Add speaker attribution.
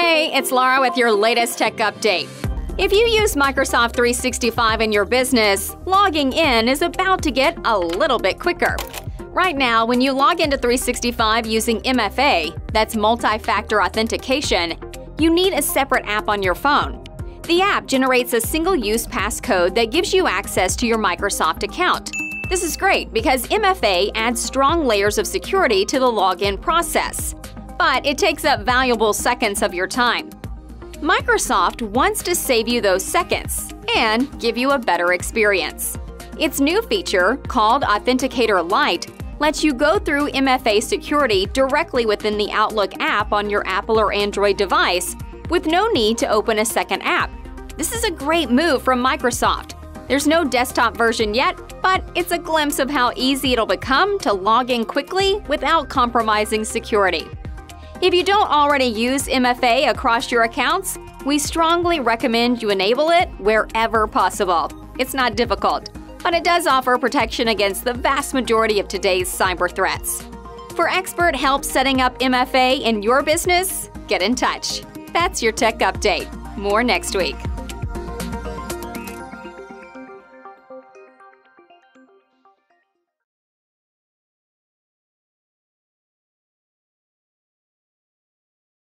Speaker 1: Hey, it's Laura with your latest tech update. If you use Microsoft 365 in your business, logging in is about to get a little bit quicker. Right now, when you log into 365 using MFA, that's multi factor authentication, you need a separate app on your phone. The app generates a single use passcode that gives you access to your Microsoft account. This is great because MFA adds strong layers of security to the login process. But it takes up valuable seconds of your time. Microsoft wants to save you those seconds and give you a better experience. Its new feature, called Authenticator Lite, lets you go through MFA security directly within the Outlook app on your Apple or Android device with no need to open a second app. This is a great move from Microsoft. There's no desktop version yet, but it's a glimpse of how easy it'll become to log in quickly without compromising security. If you don't already use MFA across your accounts, we strongly recommend you enable it wherever possible. It's not difficult, but it does offer protection against the vast majority of today's cyber threats. For expert help setting up MFA in your business, get in touch. That's your tech update. More next week.